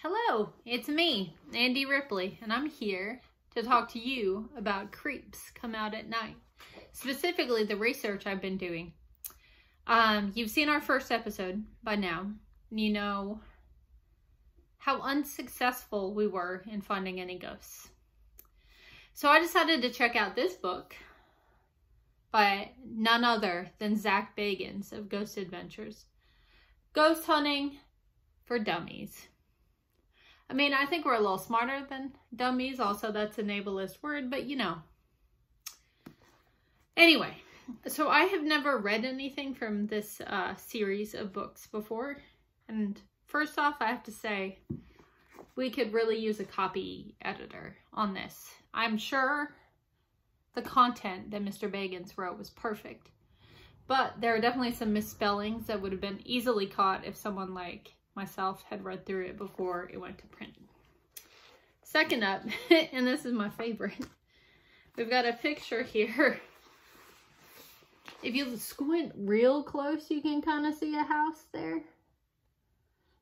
Hello, it's me, Andy Ripley, and I'm here to talk to you about creeps come out at night. Specifically, the research I've been doing. Um, you've seen our first episode by now. You know how unsuccessful we were in finding any ghosts. So I decided to check out this book by none other than Zak Bagans of Ghost Adventures. Ghost Hunting for Dummies. I mean, I think we're a little smarter than dummies. Also, that's an ableist word, but you know. Anyway, so I have never read anything from this uh, series of books before. And first off, I have to say, we could really use a copy editor on this. I'm sure the content that Mr. Bagans wrote was perfect. But there are definitely some misspellings that would have been easily caught if someone like myself had read through it before it went to print. Second up, and this is my favorite, we've got a picture here. If you squint real close, you can kind of see a house there.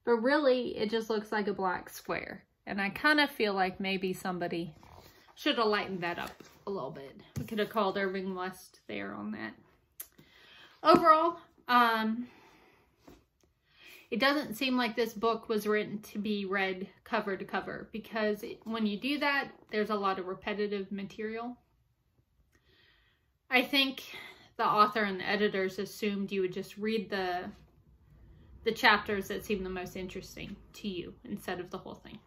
But really, it just looks like a black square. And I kind of feel like maybe somebody should have lightened that up a little bit. We could have called Irving West there on that. Overall, um, it doesn't seem like this book was written to be read cover to cover because when you do that, there's a lot of repetitive material. I think the author and the editors assumed you would just read the the chapters that seem the most interesting to you instead of the whole thing.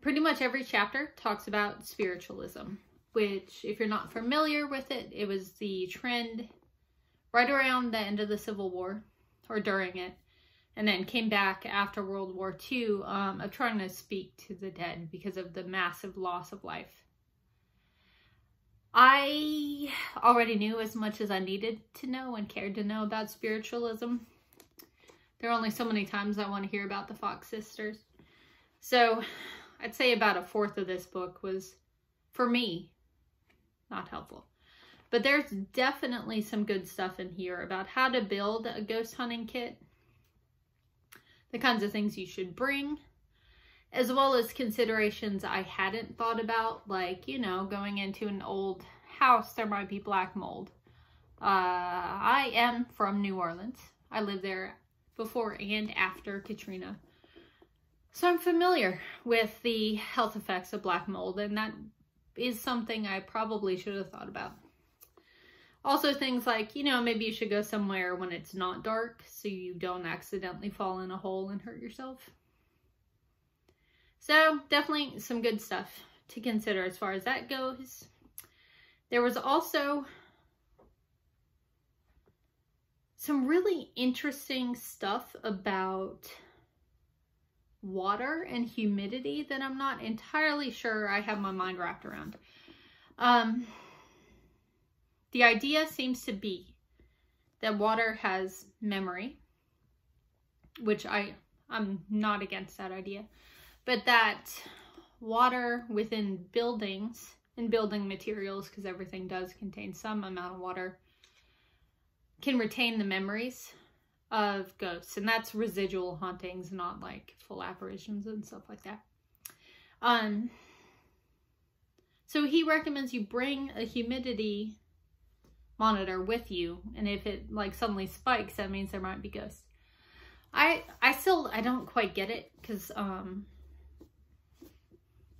Pretty much every chapter talks about spiritualism, which if you're not familiar with it, it was the trend right around the end of the Civil War or during it, and then came back after World War II um, of trying to speak to the dead because of the massive loss of life. I already knew as much as I needed to know and cared to know about spiritualism. There are only so many times I want to hear about the Fox sisters. So I'd say about a fourth of this book was, for me, not helpful. But there's definitely some good stuff in here about how to build a ghost hunting kit, the kinds of things you should bring, as well as considerations I hadn't thought about, like, you know, going into an old house, there might be black mold. Uh, I am from New Orleans. I lived there before and after Katrina. So I'm familiar with the health effects of black mold, and that is something I probably should have thought about. Also things like, you know, maybe you should go somewhere when it's not dark so you don't accidentally fall in a hole and hurt yourself. So definitely some good stuff to consider as far as that goes. There was also some really interesting stuff about water and humidity that I'm not entirely sure I have my mind wrapped around. Um, the idea seems to be that water has memory, which I, I'm not against that idea, but that water within buildings and building materials, because everything does contain some amount of water, can retain the memories of ghosts. And that's residual hauntings, not like full apparitions and stuff like that. Um, so he recommends you bring a humidity monitor with you. And if it like suddenly spikes, that means there might be ghosts. I I still I don't quite get it because um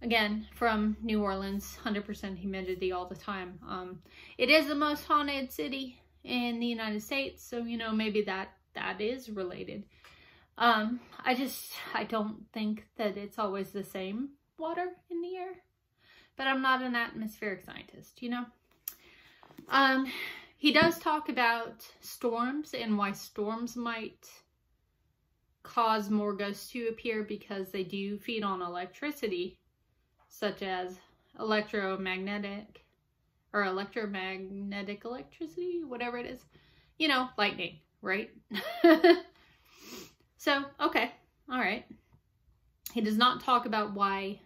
again from New Orleans, 100% humidity all the time. Um it is the most haunted city in the United States, so you know maybe that that is related. Um I just I don't think that it's always the same water in the air. But I'm not an atmospheric scientist, you know. Um, he does talk about storms and why storms might cause more ghosts to appear because they do feed on electricity, such as electromagnetic or electromagnetic electricity, whatever it is. You know, lightning, right? so, okay, all right. He does not talk about why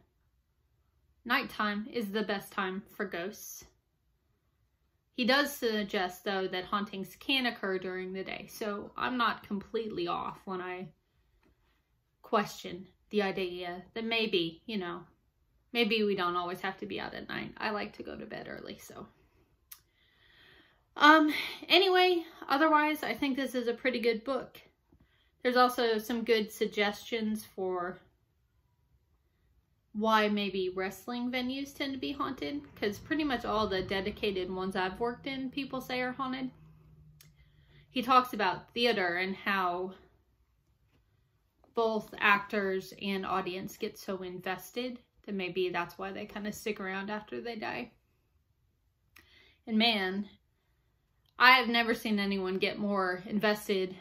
nighttime is the best time for ghosts. He does suggest, though, that hauntings can occur during the day, so I'm not completely off when I question the idea that maybe, you know, maybe we don't always have to be out at night. I like to go to bed early, so. Um, anyway, otherwise, I think this is a pretty good book. There's also some good suggestions for why maybe wrestling venues tend to be haunted, because pretty much all the dedicated ones I've worked in, people say are haunted. He talks about theater and how both actors and audience get so invested that maybe that's why they kind of stick around after they die. And man, I have never seen anyone get more invested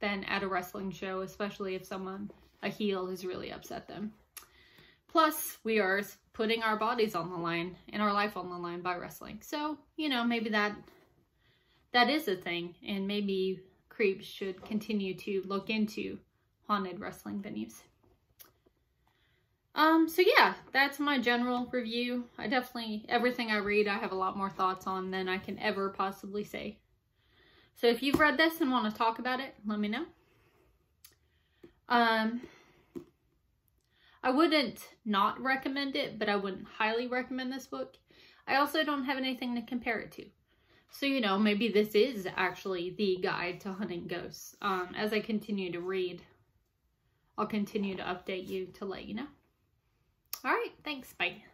than at a wrestling show, especially if someone, a heel, has really upset them. Plus, we are putting our bodies on the line and our life on the line by wrestling. So, you know, maybe that that is a thing and maybe creeps should continue to look into haunted wrestling venues. Um, so yeah, that's my general review. I definitely, everything I read, I have a lot more thoughts on than I can ever possibly say. So if you've read this and want to talk about it, let me know. Um, I wouldn't not recommend it, but I wouldn't highly recommend this book. I also don't have anything to compare it to. So, you know, maybe this is actually the guide to hunting ghosts. Um, as I continue to read, I'll continue to update you to let you know. All right, thanks. Bye.